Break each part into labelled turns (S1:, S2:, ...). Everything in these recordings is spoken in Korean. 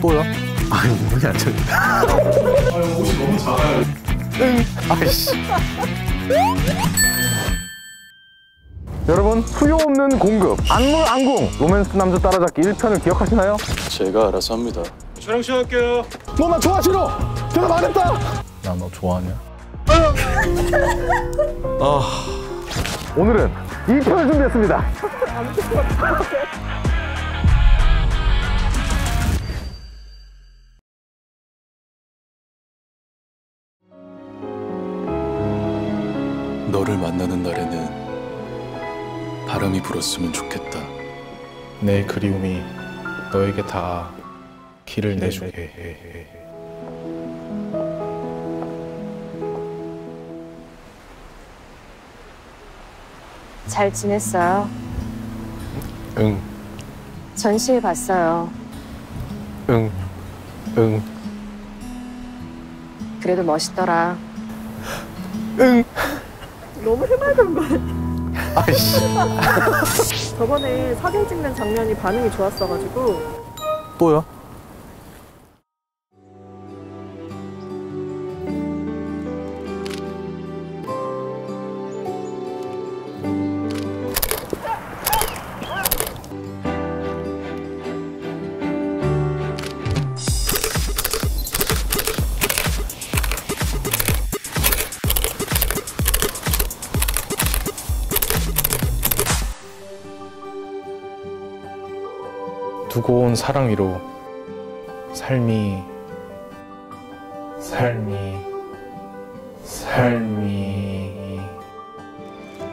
S1: 또요? 아니 문이 안 열려.
S2: 아, 옷이 너무 작아요.
S1: 응. 아이씨. 여러분 후유 없는 공급 안물 안궁 로맨스 남자 따라잡기 1편을 기억하시나요?
S3: 제가 알아서 합니다.
S2: 촬영 시작할게요.
S1: 너 나 좋아 싫어 대답 안 했다 나 너 좋아하냐? 아 오늘은 2편을 준비했습니다
S3: 너를 만나는 날에는 바람이 불었으면 좋겠다.
S4: 내 그리움이 너에게 다 길을 내주게.
S5: 잘 지냈어요?
S4: 응,
S5: 전시회 봤어요.
S4: 응, 응,
S5: 그래도 멋있더라.
S4: 응.
S6: 너무 해맑은 거
S1: 아이씨.
S6: 저번에 사진 찍는 장면이 반응이 좋았어가지고.
S1: 또요?
S4: 두고 온 사랑 위로 삶이 삶이 삶이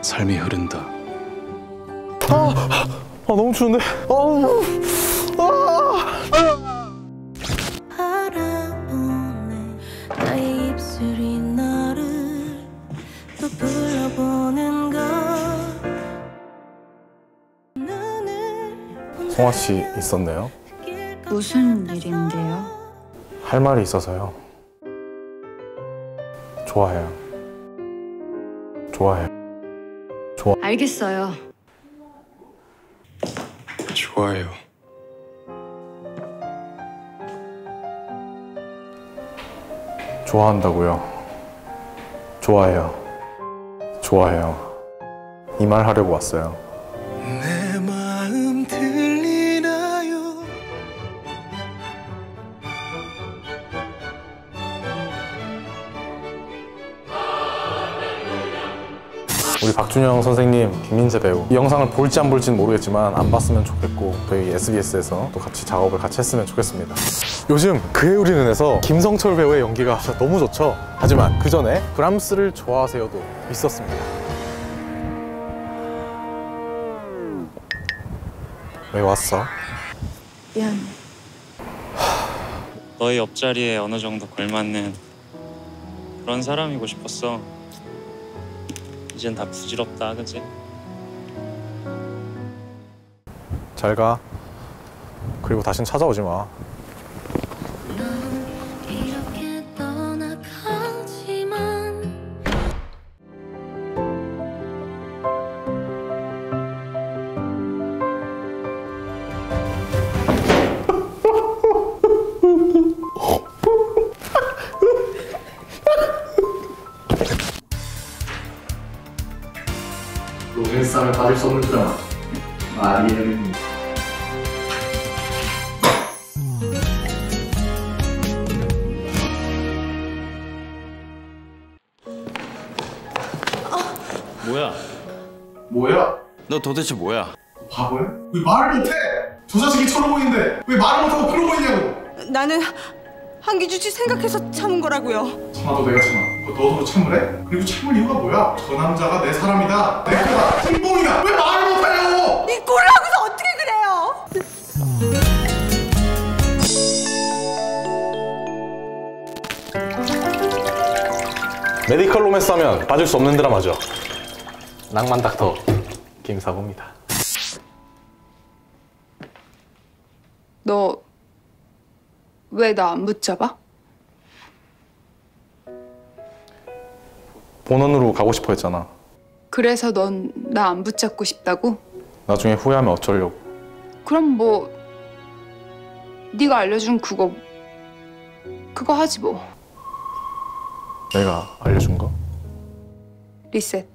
S3: 삶이 흐른다.
S1: 아 너무 추운데 아
S4: 송아 씨 있었네요.
S7: 무슨 일인데요?
S4: 할 말이 있어서요. 좋아해요. 좋아해.
S7: 알겠어요.
S3: 좋아요.
S4: 좋아한다고요. 좋아해요. 좋아해요. 이 말 하려고 왔어요. 우리 박준영 선생님, 김민재 배우 이 영상을 볼지 안 볼지는 모르겠지만 안 봤으면 좋겠고 저희 SBS에서 또 같이 작업을 같이 했으면 좋겠습니다. 요즘 그의 우리는에서 김성철 배우의 연기가 너무 좋죠. 하지만 그 전에 브람스를 좋아하세요도 있었습니다. 왜 왔어?
S7: 미안.
S8: 너의 옆자리에 어느 정도 걸맞는 그런 사람이고 싶었어. 이젠 다 부질없다, 그치?
S4: 잘 가. 그리고 다신 찾아오지 마.
S1: 로맨스함에 빠질 수 없는 드라마 마리엘
S8: 뭐야?
S2: 뭐야?
S8: 너 도대체 뭐야?
S2: 바보야? 왜 말을 못해? 저 자식이 쳐러 보이는데 왜 말을 못하고 그러고 있냐고?
S6: 나는 한기주 씨 생각해서 참은 거라고요
S2: 참아도 내가 참아. 뭐 너도 참으래? 그리고 참을 이유가 뭐야? 저 남자가 내 사람이다. 내 거다. 찐봉이다. 왜 말을 못하냐고?
S6: 이 꼴을 하고서 어떻게 그래요
S4: 메디컬 로맨스 하면 빠질 수 없는 드라마죠. 낭만 닥터 김사부입니다.
S7: 너 왜 나 안 붙잡아?
S4: 본원으로 가고 싶어 했잖아.
S7: 그래서 넌 나 안 붙잡고 싶다고?
S4: 나중에 후회하면 어쩌려고.
S7: 그럼 뭐
S1: 네가 알려준 그거 그거 하지 뭐.
S7: 내가 알려준 거?
S1: 리셋.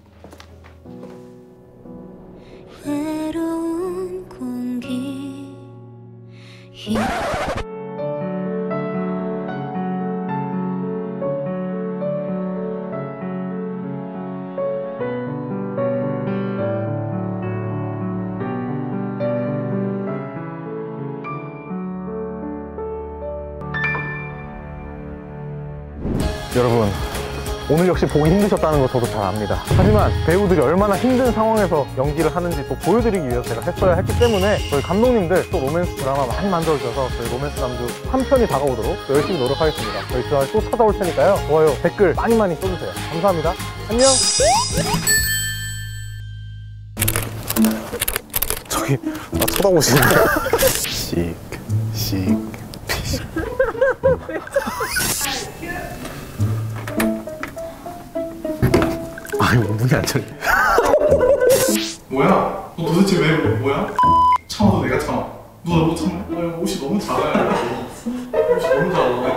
S4: 여러분 오늘 역시 보기 힘드셨다는 거 저도 잘 압니다. 하지만 배우들이 얼마나 힘든 상황에서 연기를 하는지 또 보여드리기 위해서 제가 했어야 했기 때문에 저희 감독님들 또 로맨스 드라마 많이 만들어주셔서 저희 로맨스 남주 한 편이 다가오도록 또 열심히 노력하겠습니다. 저희 드라마 또 찾아올 테니까요. 좋아요 댓글 많이 많이 써주세요. 감사합니다. 안녕!
S7: 저기 나 쳐다보시는데 씩, 씩, 피 아 이거 문이 안 열려
S9: 뭐야? 너 도대체 왜 뭐야? 참아도 내가 참아. 너못 참아? 아, 옷이 너무 작아요. 옷이 너무 작아.